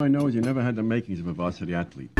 I know is you never had the makings of a varsity athlete.